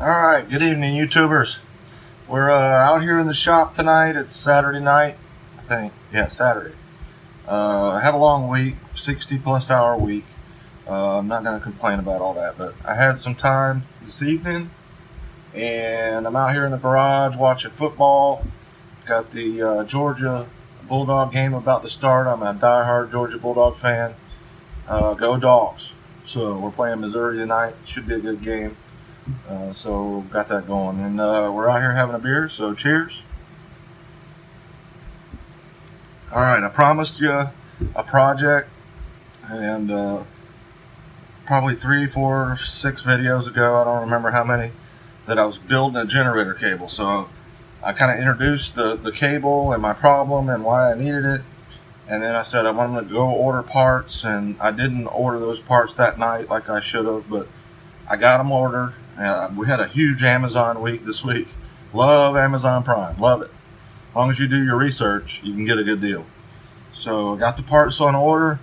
All right, good evening, YouTubers. We're uh, out here in the shop tonight. It's Saturday night, I think. Yeah, Saturday. Uh, I had a long week, 60 plus hour week. Uh, I'm not going to complain about all that, but I had some time this evening, and I'm out here in the garage watching football. Got the uh, Georgia Bulldog game about to start. I'm a die-hard Georgia Bulldog fan. Uh, go Dogs! So we're playing Missouri tonight. Should be a good game. Uh, so got that going, and uh, we're out here having a beer. So cheers. All right, I promised you a project, and uh, probably three, four, six videos ago, I don't remember how many, that I was building a generator cable. So I kind of introduced the, the cable and my problem and why I needed it. And then I said I wanted to go order parts, and I didn't order those parts that night like I should have, but I got them ordered. Uh, we had a huge Amazon week this week. Love Amazon Prime, love it. As long as you do your research, you can get a good deal. So I got the parts on order.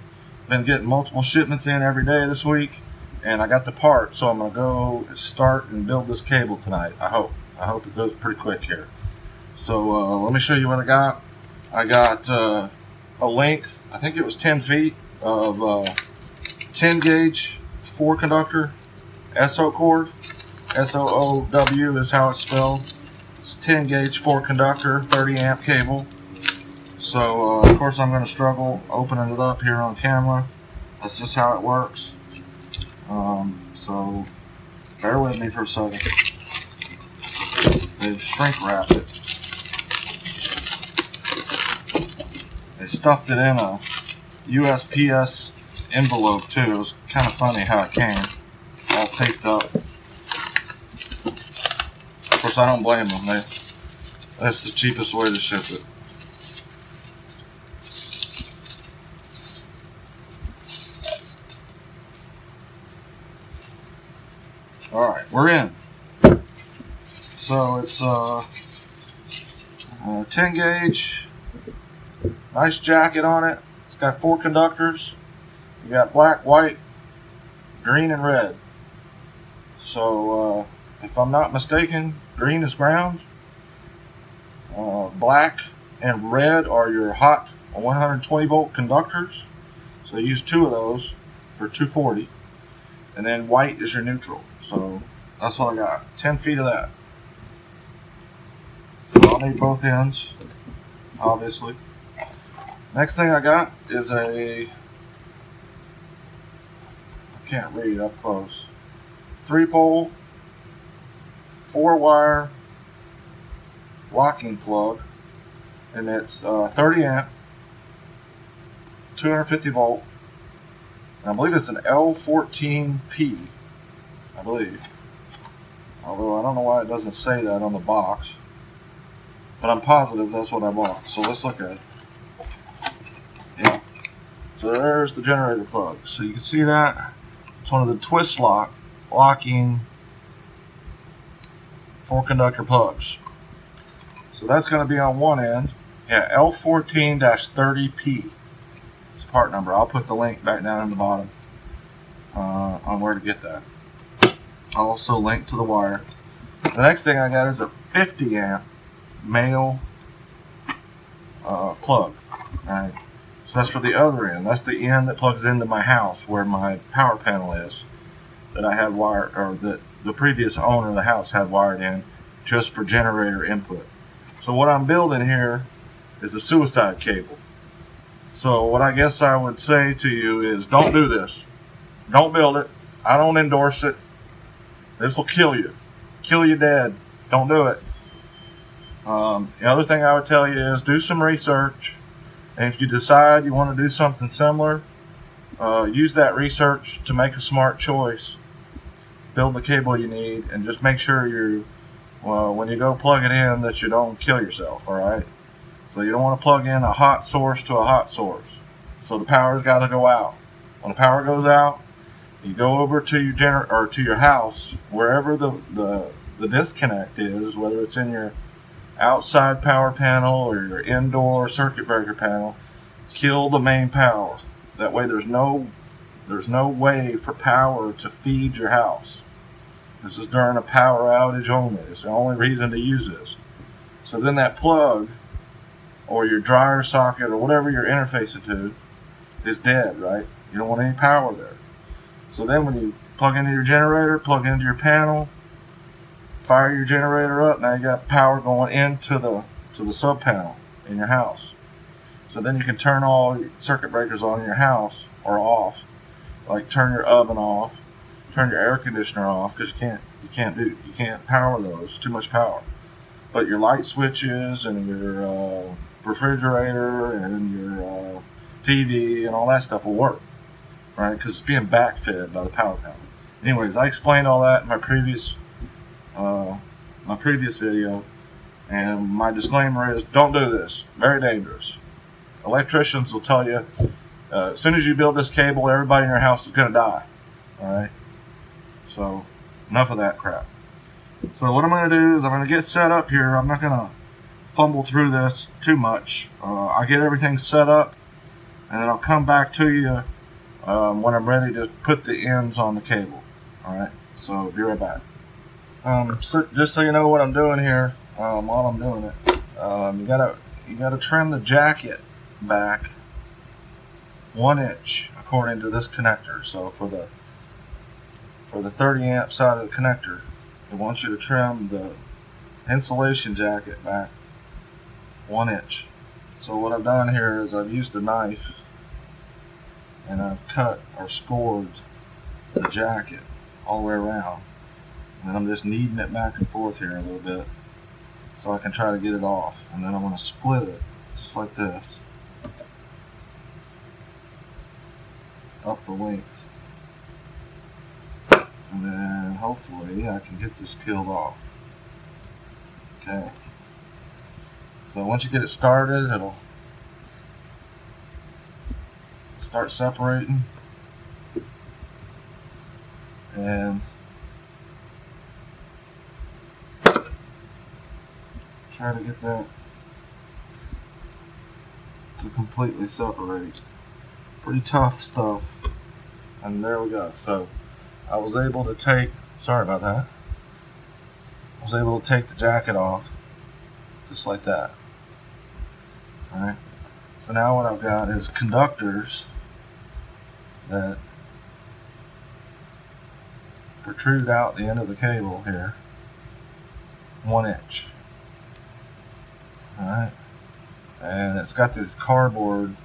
Been getting multiple shipments in every day this week, and I got the part. So I'm gonna go start and build this cable tonight. I hope. I hope it goes pretty quick here. So uh, let me show you what I got. I got uh, a length. I think it was 10 feet of uh, 10 gauge four conductor SO cord. S-O-O-W is how it's spelled. It's 10 gauge four conductor, 30 amp cable. So, uh, of course, I'm going to struggle opening it up here on camera. That's just how it works. Um, so, bear with me for a second. They've shrink wrapped it. They stuffed it in a USPS envelope, too. It was kind of funny how it came. All taped up. Of course, I don't blame them. They, that's the cheapest way to ship it. All right, we're in. So it's uh, a 10 gauge, nice jacket on it. It's got four conductors. You got black, white, green, and red. So uh, if I'm not mistaken, green is ground. Uh, black and red are your hot 120 volt conductors. So use two of those for 240. And then white is your neutral. So that's what I got. 10 feet of that. So I'll need both ends, obviously. Next thing I got is a, I can't read up close, three pole, four wire locking plug. And it's uh, 30 amp, 250 volt, and I believe it's an L14P, I believe. Although I don't know why it doesn't say that on the box. But I'm positive that's what I bought. So let's look at it. Yeah. So there's the generator plug. So you can see that. It's one of the twist lock locking four conductor plugs. So that's going to be on one end. Yeah, L14-30P It's part number. I'll put the link back down in the bottom uh, on where to get that. I'll also link to the wire. The next thing I got is a 50 amp male uh, plug. Right. So that's for the other end. That's the end that plugs into my house where my power panel is that I had wire or that the previous owner of the house had wired in just for generator input. So what I'm building here is a suicide cable. So what I guess I would say to you is don't do this. Don't build it. I don't endorse it. This will kill you. Kill you dead. Don't do it. Um, the other thing I would tell you is do some research. And if you decide you want to do something similar, uh, use that research to make a smart choice. Build the cable you need and just make sure you, well, when you go plug it in, that you don't kill yourself, all right? So you don't want to plug in a hot source to a hot source. So the power's got to go out. When the power goes out, you go over to your gener or to your house, wherever the, the, the disconnect is, whether it's in your outside power panel or your indoor circuit breaker panel, kill the main power. That way there's no there's no way for power to feed your house. This is during a power outage only. It's the only reason to use this. So then that plug or your dryer socket or whatever you're interfacing to is dead, right? You don't want any power there. So then when you plug into your generator, plug into your panel, fire your generator up, now you got power going into the to the sub panel in your house. So then you can turn all circuit breakers on in your house or off. Like turn your oven off, turn your air conditioner off because you can't you can't do you can't power those. Too much power. But your light switches and your uh, refrigerator and your uh, TV and all that stuff will work, right? Because it's being backfed by the power panel. Anyways, I explained all that in my previous uh, my previous video, and my disclaimer is: don't do this. Very dangerous. Electricians will tell you uh, as soon as you build this cable, everybody in your house is going to die. All right. So enough of that crap. So what I'm going to do is I'm going to get set up here. I'm not going to fumble through this too much. Uh, I'll get everything set up and then I'll come back to you um, when I'm ready to put the ends on the cable. Alright, so be right back. Um, so just so you know what I'm doing here um, while I'm doing it, um, you gotta you gotta trim the jacket back one inch according to this connector. So for the for the 30 amp side of the connector, it wants you to trim the insulation jacket back one inch. So what I've done here is I've used a knife and I've cut or scored the jacket all the way around. And I'm just kneading it back and forth here a little bit so I can try to get it off. And then I'm going to split it just like this up the length. And then hopefully I can get this peeled off. Okay. So once you get it started, it'll start separating. And try to get that to completely separate. Pretty tough stuff. And there we go. So I was able to take, sorry about that. I was able to take the jacket off just like that. Alright, so now what I've got is conductors that protrude out the end of the cable here, one inch. Alright, and it's got these cardboard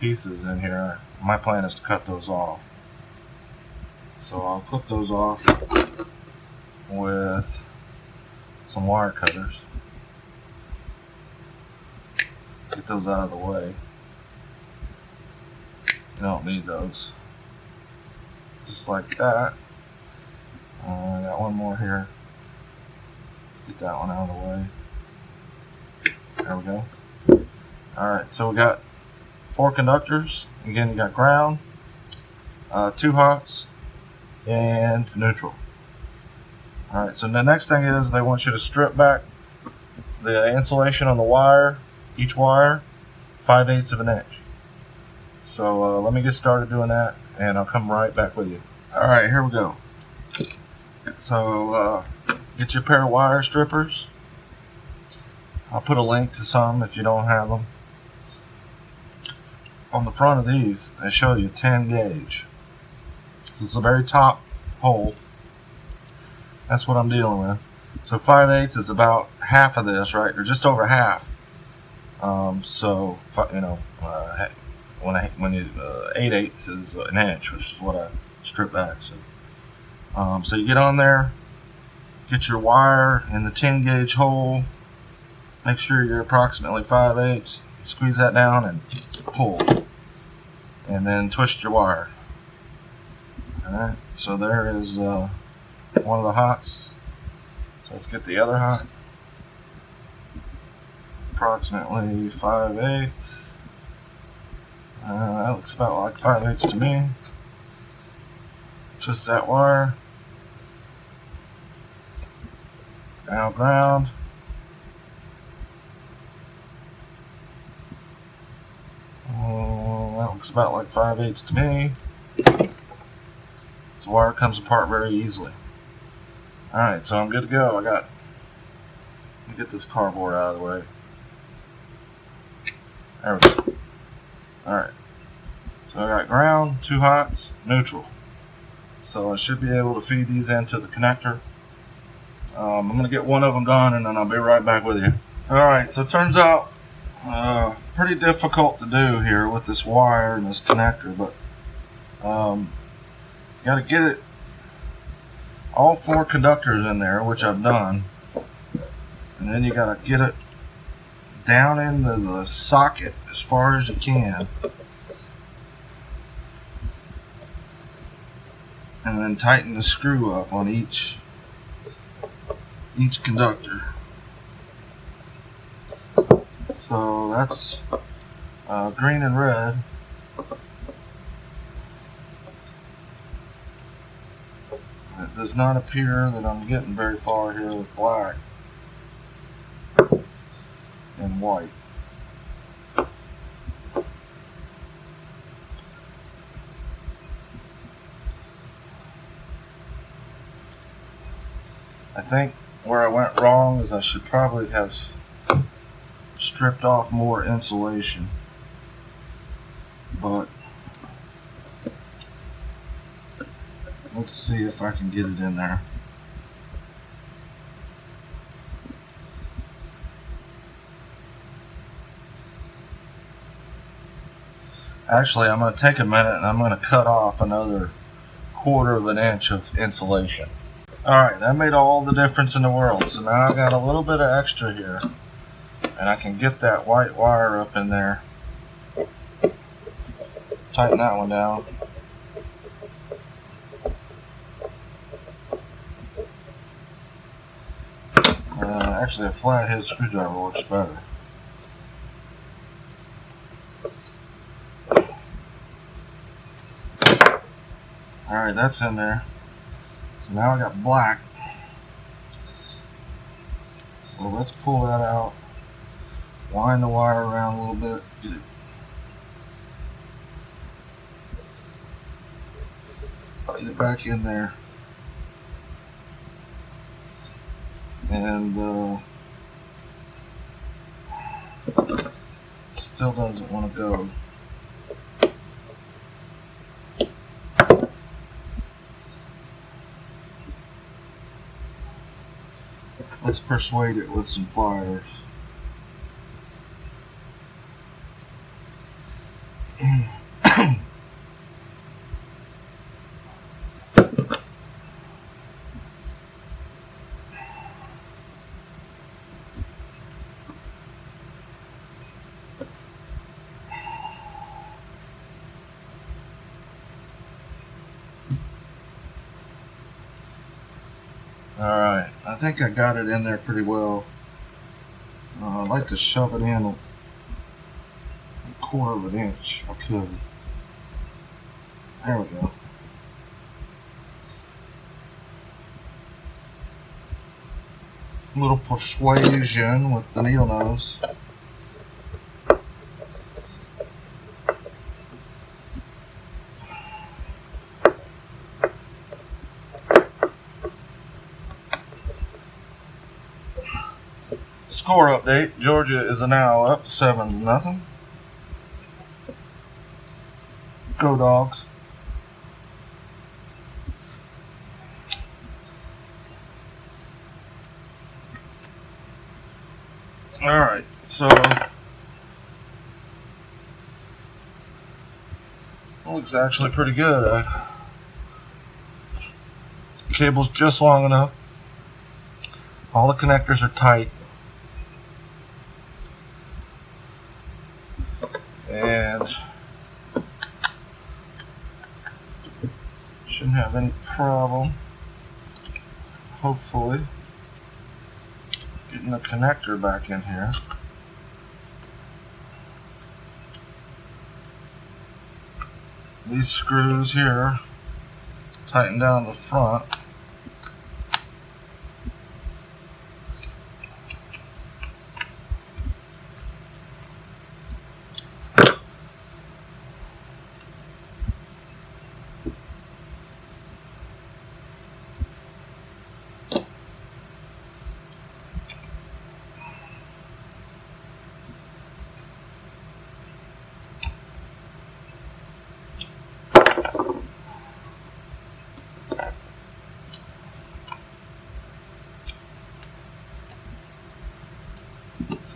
pieces in here. My plan is to cut those off. So I'll clip those off with some wire cutters. Get those out of the way. You don't need those. Just like that. Uh, I got one more here. Get that one out of the way. There we go. Alright, so we got four conductors. Again, you got ground, uh, two hots, and neutral. Alright, so the next thing is they want you to strip back the insulation on the wire, each wire, 5 eighths of an inch. So uh, let me get started doing that and I'll come right back with you. Alright, here we go. So uh, get your pair of wire strippers. I'll put a link to some if you don't have them. On the front of these, they show you 10 gauge. So it's the very top hole that's what I'm dealing with. So 5 eighths is about half of this, right? Or just over half. Um, so, you know, uh, when I when uh, 8 eighths is an inch, which is what I strip back. So, um, so you get on there, get your wire in the 10 gauge hole. Make sure you're approximately 5 eighths. Squeeze that down and pull. And then twist your wire. Alright, so there is uh, one of the hots. So let's get the other hot. Approximately 5 eighths. Uh, that looks about like 5 eighths to me. Twist that wire. Now ground. Oh, that looks about like 5 eighths to me. This wire comes apart very easily. Alright, so I'm good to go. I got. Let me get this cardboard out of the way. There we go. Alright. So I got ground, two hots, neutral. So I should be able to feed these into the connector. Um, I'm going to get one of them done and then I'll be right back with you. Alright, so it turns out uh, pretty difficult to do here with this wire and this connector, but um, got to get it all four conductors in there, which I've done. And then you got to get it down into the socket as far as you can. And then tighten the screw up on each each conductor. So that's uh, green and red. It does not appear that I'm getting very far here with black and white. I think where I went wrong is I should probably have stripped off more insulation. But let's see if I can get it in there. Actually, I'm going to take a minute and I'm going to cut off another quarter of an inch of insulation. Alright, that made all the difference in the world. So now I've got a little bit of extra here. And I can get that white wire up in there. Tighten that one down. Uh, actually, a flathead screwdriver works better. Alright, that's in there. So now I got black. So let's pull that out. Wind the wire around a little bit. Get it. Get it back in there. And uh, still doesn't want to go. Let's persuade it with some pliers. Alright, I think I got it in there pretty well. Uh, I'd like to shove it in a quarter of an inch if I could. There we go. A little persuasion with the needle nose. Score update. Georgia is now up seven nothing. Go dogs. Alright, so looks actually pretty good. Uh, cable's just long enough. All the connectors are tight. And shouldn't have any problem, hopefully, getting the connector back in here. These screws here tighten down the front.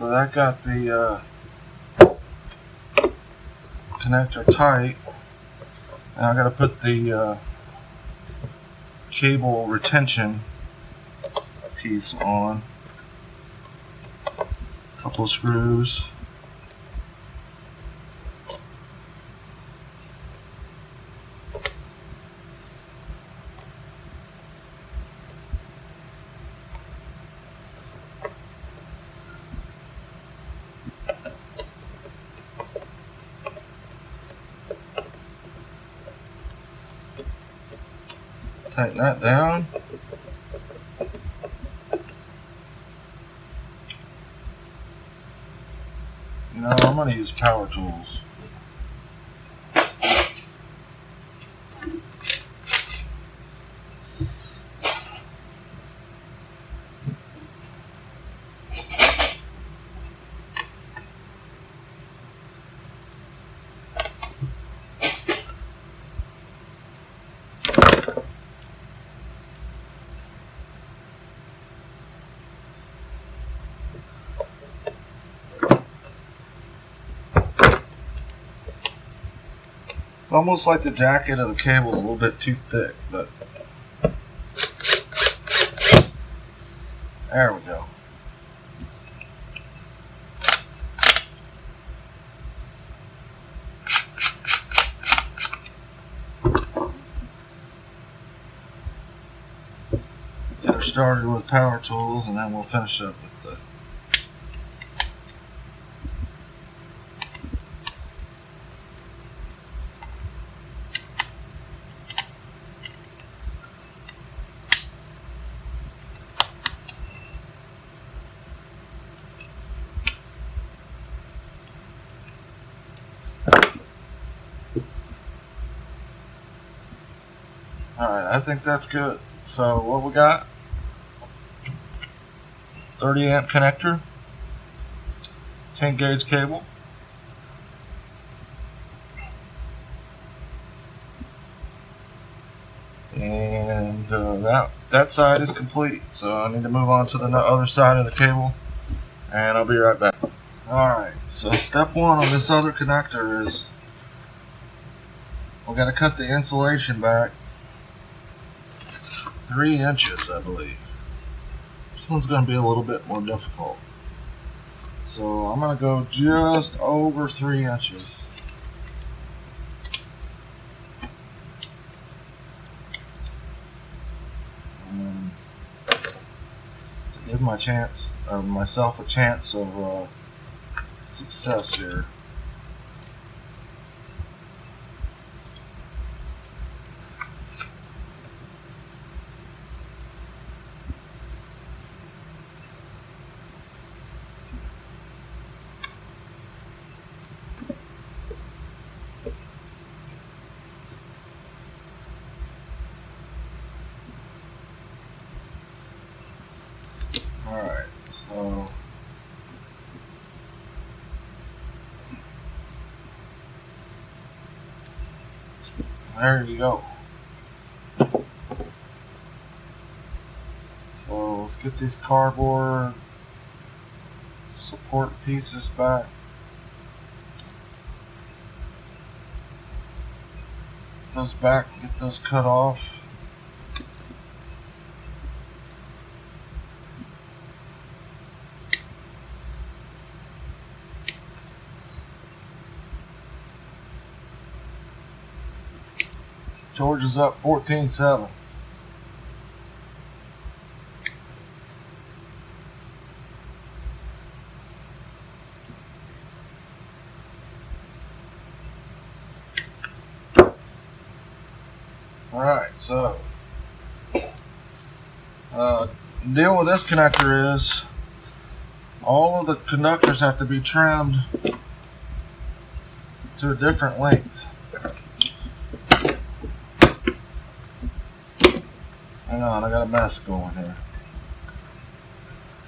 So that got the uh, connector tight. And I got to put the uh, cable retention piece on. A couple screws. Tighten that down. Know, I'm going to use power tools. It's almost like the jacket of the cable is a little bit too thick, but there we go. Get started with power tools and then we'll finish up with the Alright, I think that's good. So what we got? 30 amp connector, 10 gauge cable. And uh, that that side is complete, so I need to move on to the other side of the cable, and I'll be right back. All right, so step one on this other connector is we're going to cut the insulation back three inches, I believe. This one's going to be a little bit more difficult. So I'm going to go just over three inches. Um, to give my chance, or myself a chance of uh, success here. Alright, so there you go. So let's get these cardboard support pieces back. Get those back, get those cut off. George is up 14 7. Alright, so uh, deal with this connector is all of the conductors have to be trimmed to a different length. Hang on, I got a mess going here.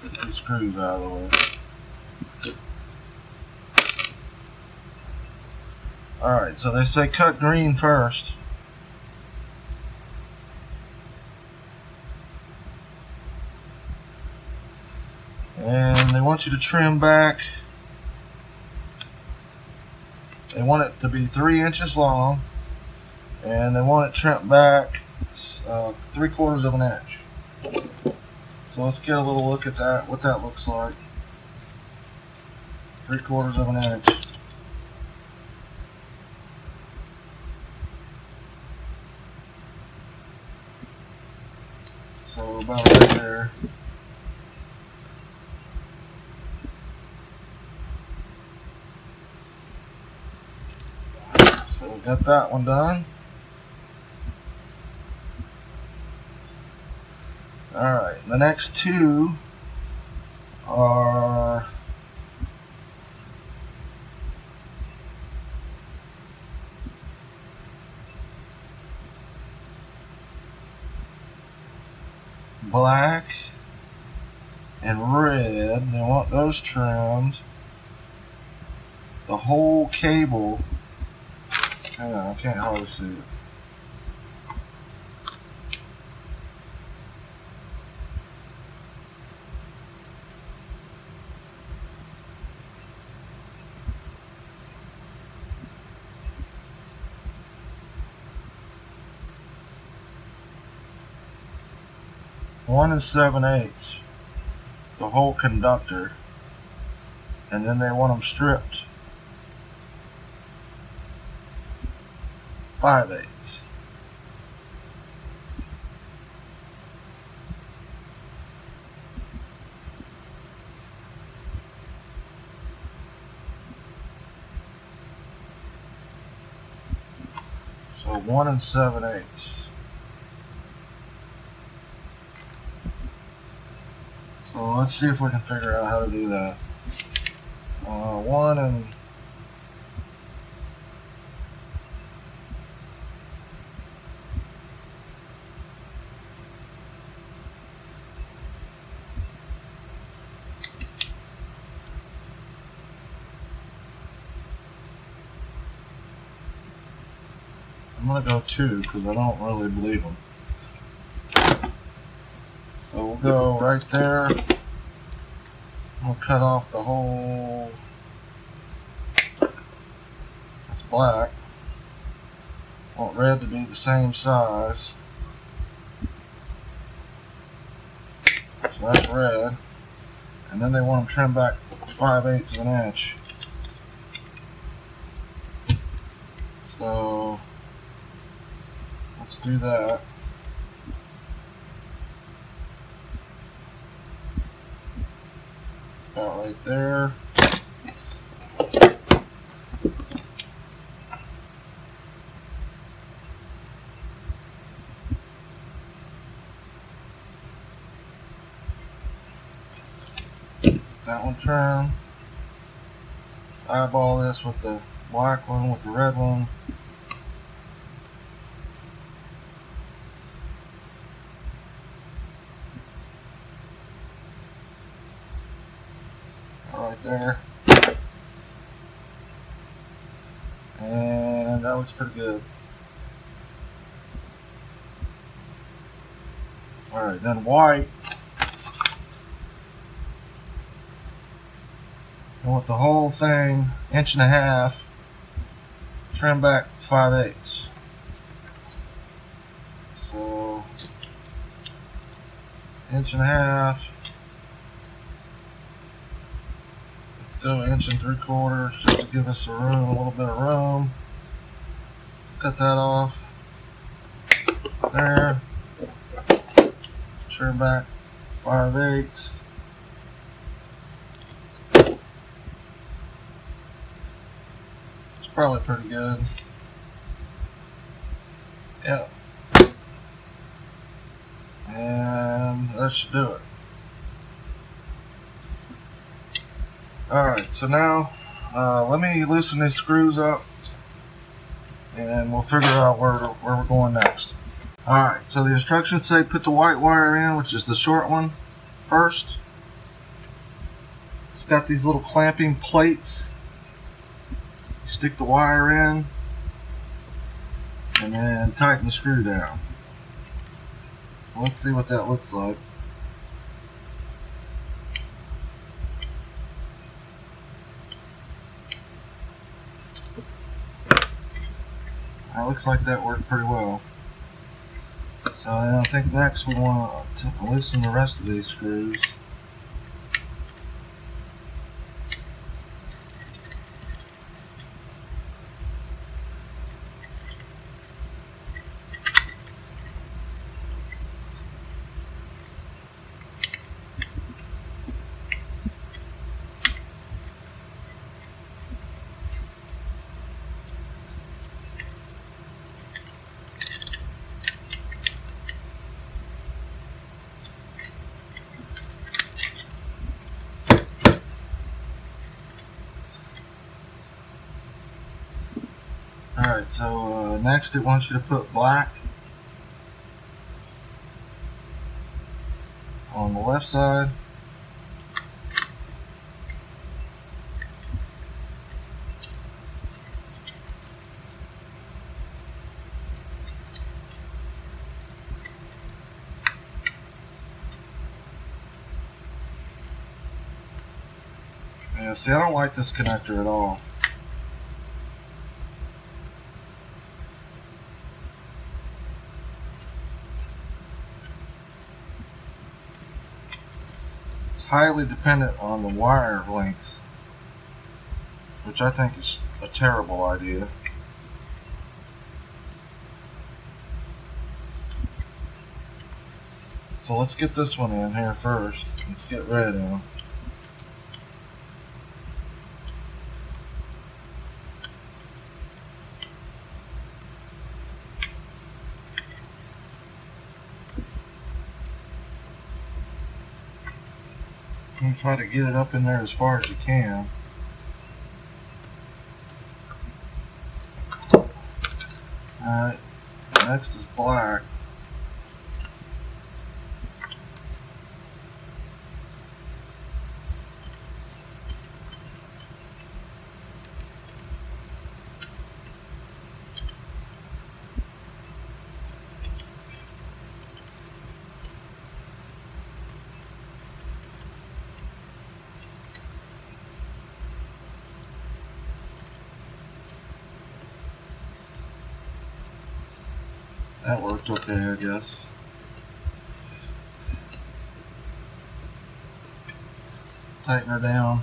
Get these screws out of the way. Alright, so they say cut green first. And they want you to trim back. They want it to be three inches long. And they want it trimmed back uh, three quarters of an inch. So let's get a little look at that, what that looks like. Three quarters of an inch. So about right there. So we got that one done. Alright, the next two are black and red. They want those trimmed. The whole cable. Hang I can't hardly see it. One and seven eighths, the whole conductor, and then they want them stripped five eighths. So one and seven eighths. So let's see if we can figure out how to do that. Uh, one and I'm gonna go two because I don't really believe them. Go right there. We'll cut off the whole. That's black. Want red to be the same size. So that's red. And then they want them trimmed back 5 eighths of an inch. So let's do that. Right there. That one trim. Let's eyeball this with the black one, with the red one. there. And that looks pretty good. Alright, then white. I want the whole thing inch and a half, trim back 5 eighths. So, inch and a half. Let's go inch and three quarters just to give us a room, a little bit of room. Cut that off. There. Let's back five eighths. It's probably pretty good. Yep. And that should do it. Alright, so now uh, let me loosen these screws up and we'll figure out where, where we're going next. Alright, so the instructions say put the white wire in, which is the short one, first. It's got these little clamping plates. You stick the wire in and then tighten the screw down. So let's see what that looks like. Looks like that worked pretty well. So I think next we want to loosen the rest of these screws. So uh, next it wants you to put black on the left side. Yeah, see, I don't like this connector at all. Highly dependent on the wire length, which I think is a terrible idea. So let's get this one in here first. Let's get in. And try to get it up in there as far as you can. Alright, next is black. That worked okay, I guess. Tighten her down.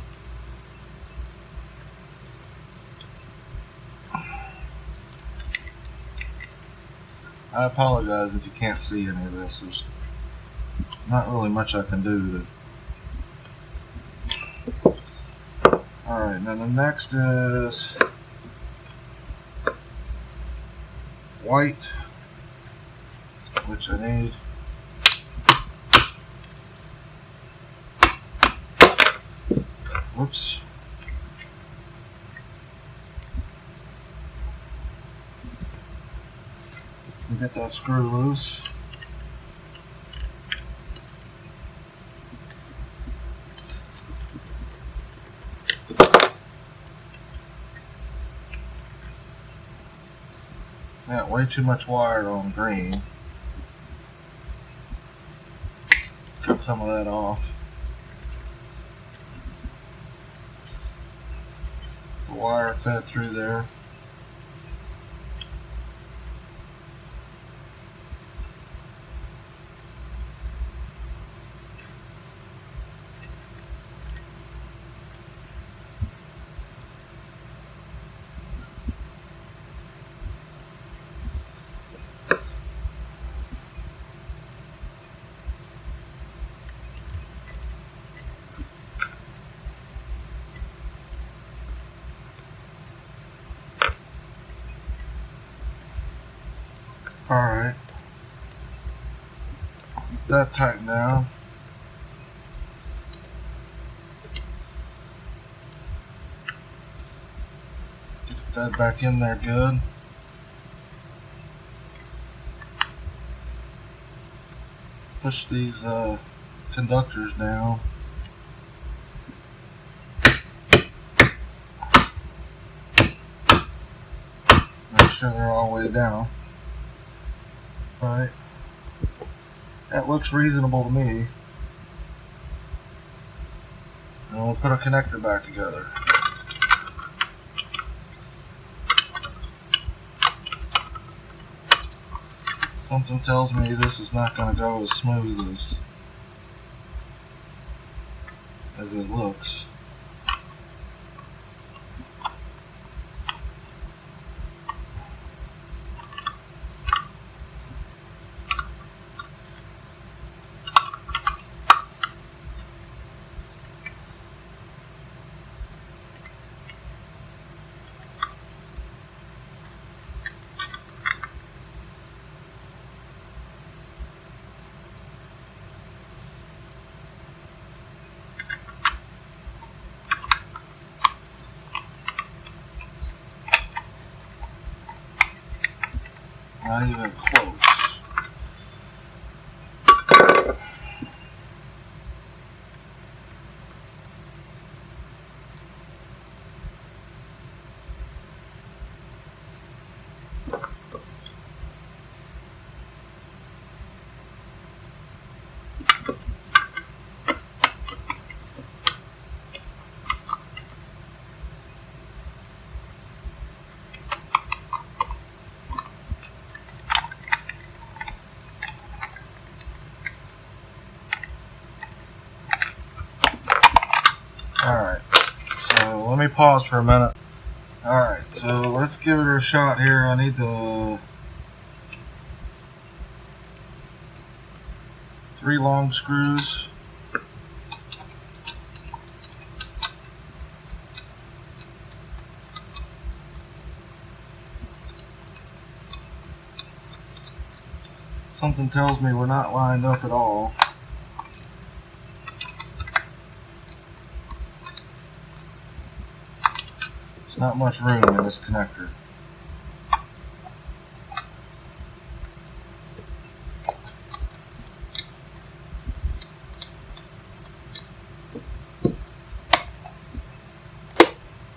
I apologize if you can't see any of this. There's not really much I can do to. Alright, now the next is white which I need. Whoops. Get that screw loose. Got way too much wire on green. cut some of that off. Fed through there. Alright. That tightened down. Get it fed back in there good. Push these uh, conductors down. Make sure they're all the way down. Right. That looks reasonable to me. And we'll put a connector back together. Something tells me this is not going to go as smooth as as it looks. Not even close. Alright, so let me pause for a minute. Alright, so let's give it a shot here. I need the three long screws. Something tells me we're not lined up at all. Not much room in this connector.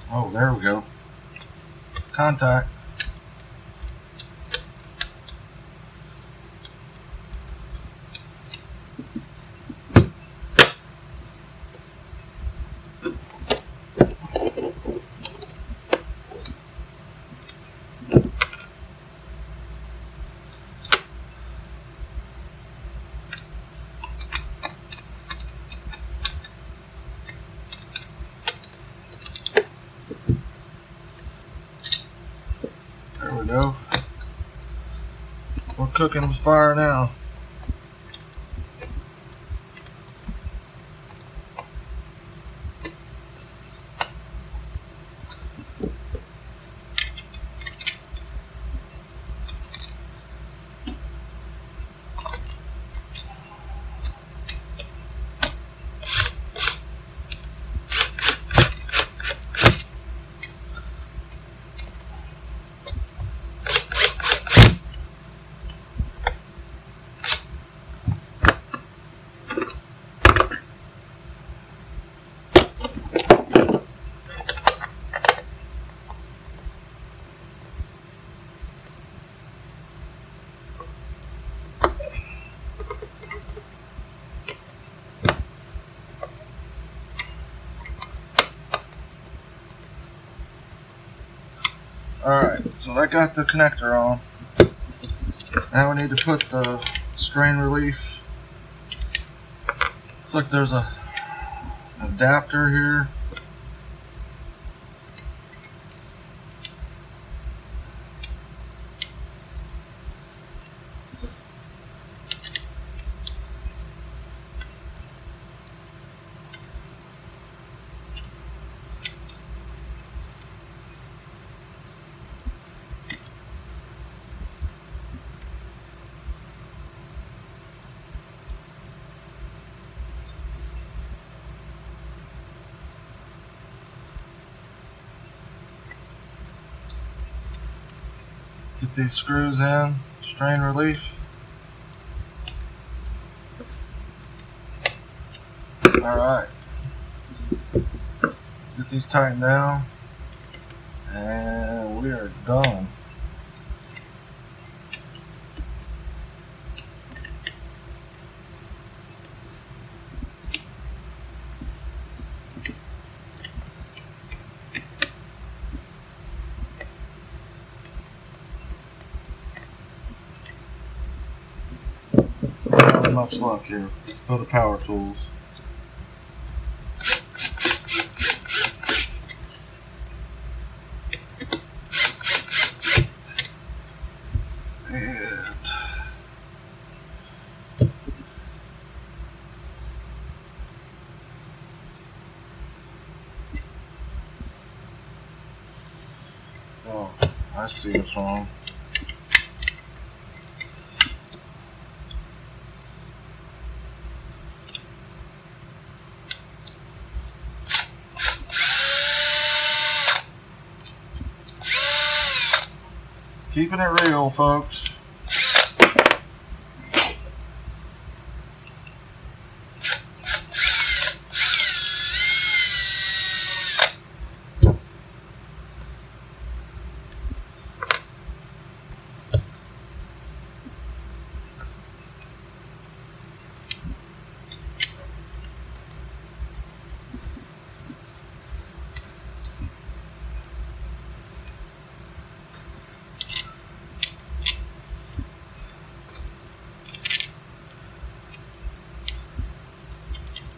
Oh, there we go. Contact. There we go. We're cooking fire now. Alright, so that got the connector on. Now we need to put the strain relief. Looks like there's a adapter here. These screws in, strain relief. Alright. Get these tightened down. And we are done. Much luck here. Let's go to power tools. Oh, I see what's wrong. Keeping it real, folks.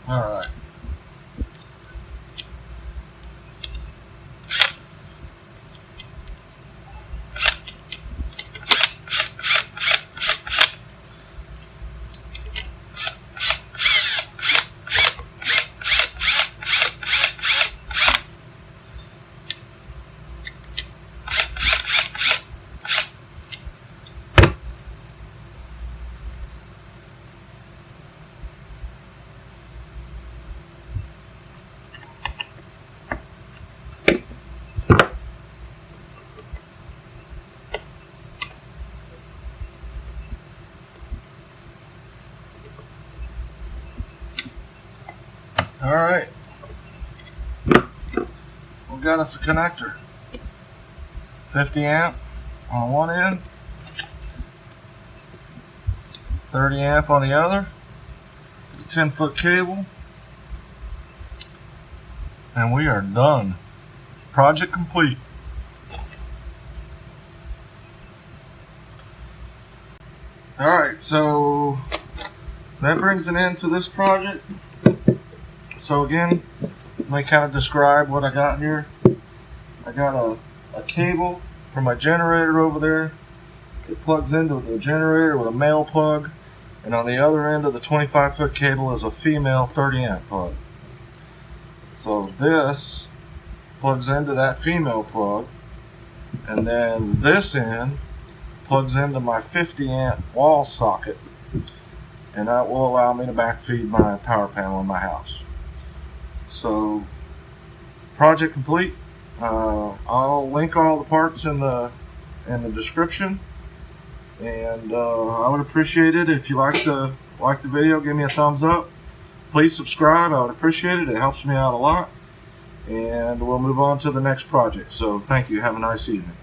All right. All right. We got us a connector. 50 amp on one end, 30 amp on the other, 10 foot cable, and we are done. Project complete. All right, so that brings an end to this project. So again, let me kind of describe what I got here. I got a, a cable for my generator over there. It plugs into the generator with a male plug. And on the other end of the 25 foot cable is a female 30 amp plug. So this plugs into that female plug. And then this end plugs into my 50 amp wall socket. And that will allow me to backfeed my power panel in my house. So, project complete. Uh, I'll link all the parts in the in the description, and uh, I would appreciate it if you like the like the video. Give me a thumbs up. Please subscribe. I would appreciate it. It helps me out a lot. And we'll move on to the next project. So, thank you. Have a nice evening.